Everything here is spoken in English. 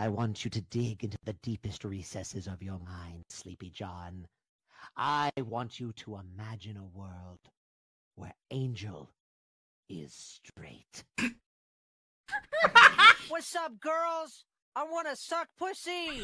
I want you to dig into the deepest recesses of your mind, Sleepy John. I want you to imagine a world where Angel is straight. What's up, girls? I want to suck pussy.